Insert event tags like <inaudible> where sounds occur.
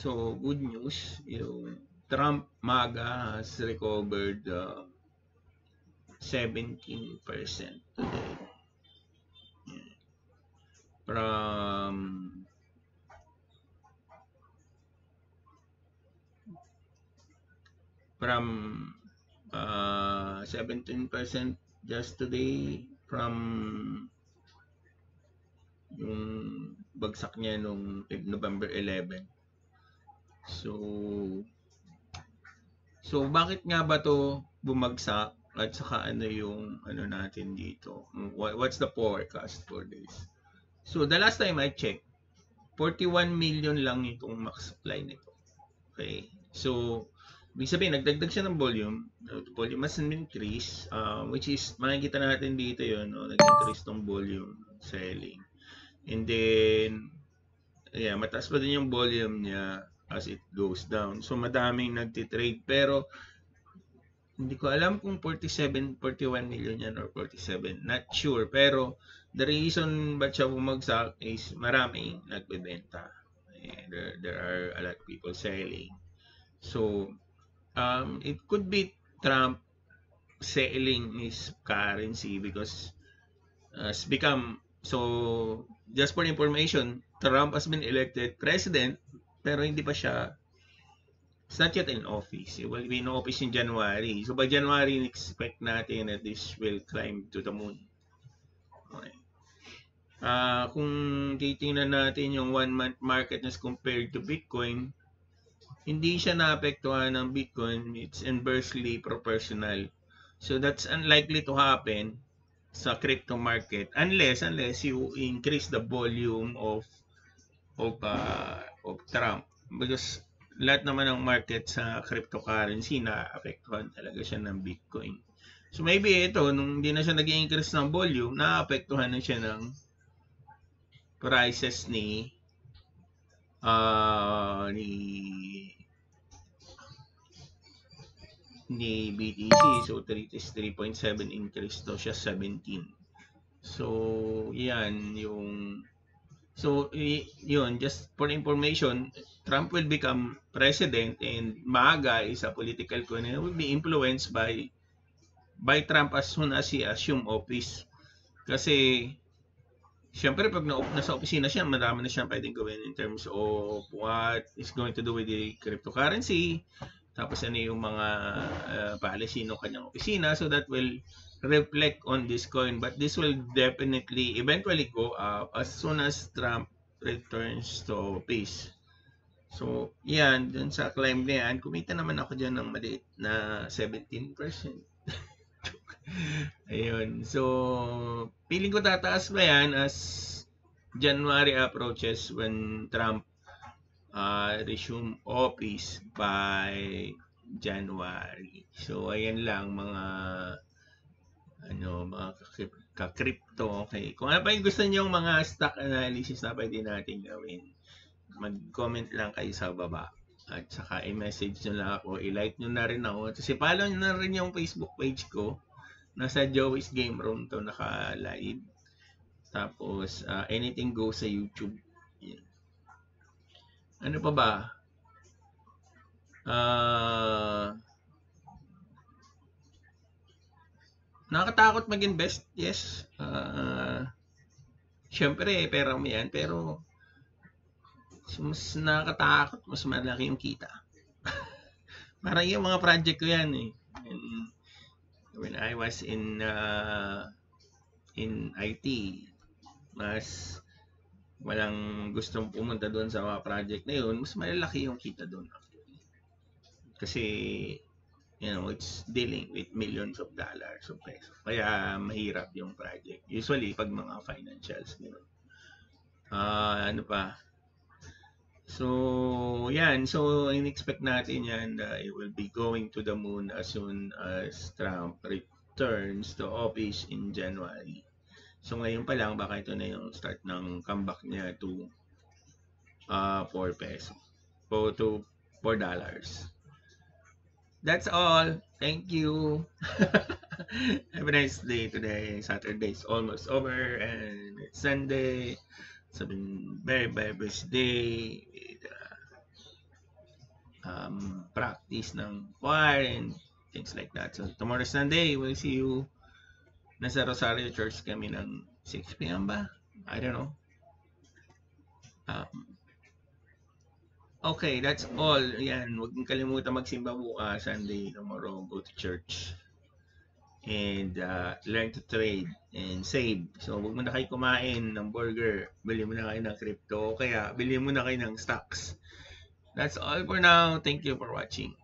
So, good news. Yung Trump MAGA has recovered uh, 17% today. From from uh, 17% just today from yung bagsak niya nung November 11. So, so bakit nga ba to bumagsak at saka ano yung ano natin dito? What, what's the forecast for this? So, the last time I checked, 41 million lang itong max supply nito. Okay. So, Ibig sabihin, nagdagdag siya ng volume. Volume has increase, uh, which is, makikita natin dito yun, no? nag-increase tong volume selling. And then, yeah, mataas pa din yung volume niya as it goes down. So, madaming nagtitrade. Pero, hindi ko alam kung 47, 41 million yan or 47. Not sure. Pero, the reason ba't siya bumagsak is maraming nagbebenta. There, there are a lot of people selling. So, um, it could be Trump selling his currency because it's become so just for information Trump has been elected president pero hindi pa siya it's not yet in office it will be in office in January so by January expect natin that this will climb to the moon okay. uh, kung titingnan natin yung one month market as compared to Bitcoin hindi siya naapektuhan ng Bitcoin, it's inversely proportional. So that's unlikely to happen sa crypto market unless unless you increase the volume of of uh, of Trump because lahat naman ng market sa cryptocurrency na apektuhan talaga siya ng Bitcoin. So maybe ito nung hindi na siya nag-increase ng volume, naapektuhan na siya ng prices ni uh, ni ni BTC. So, 3.7 increase daw siya 17. So, yan yung So, yun, just for information, Trump will become president and MAGA is a political coin and will be influenced by by Trump as soon as he assume office. Kasi Siyempre, pag na nasa opisina siya, marami na siyang pwedeng gawin in terms of what is going to do with the cryptocurrency, tapos ano yung mga uh, policy ng kanyang opisina, so that will reflect on this coin. But this will definitely eventually go up as soon as Trump returns to office. So, yan, dun sa climb na yan, kumita naman ako dyan ng maliit na 17%. <laughs> Ayun. So, feeling ko tataas ba yan as January approaches when Trump uh, resume office by January. So, ayan lang mga ano, mga ka-crypto. Okay. Kung ano pa yung gusto niyo mga stock analysis na pwede natin gawin, mag-comment lang kayo sa baba. At saka i-message nyo lang ako, i-like nyo na rin ako. Kasi follow nyo na rin yung Facebook page ko Nasa Joey's Game Room to naka-live. Tapos, uh, anything goes sa YouTube. Yan. Ano pa ba? Uh, nakakatakot mag-invest, yes. Uh, Siyempre, pera mo yan, pero mas nakakatakot, mas malaki yung kita. <laughs> Parang yung mga project ko yan eh. And, when I was in uh, in IT, mas walang gustong pumunta doon sa mga project na yun, mas malalaki yung kita doon Kasi, you know, it's dealing with millions of dollars of peso. Kaya mahirap yung project. Usually, pag mga financials, gano'n. Uh, ano pa? So, yan. So, in-expect natin yan uh, it will be going to the moon as soon as Trump returns to office in January. So, ngayon pa lang, baka ito na yung start ng comeback niya to uh, 4 peso. O to 4 dollars. That's all. Thank you. <laughs> Have a nice day today. Saturday is almost over and it's Sunday. It's been very, very busy day with uh, um, practice ng choir and things like that. So tomorrow Sunday, we'll see you. Nasa Rosario Church kami ng 6 p.m. ba? I don't know. Um, okay, that's all. Yan, huwag mong kalimutan magsimba bukas, Sunday, tomorrow, go to church. And uh, learn to trade and save. So, huwag mo na kayo kumain ng burger. Bili mo na kayo ng crypto. Kaya, bili mo na kayo ng stocks. That's all for now. Thank you for watching.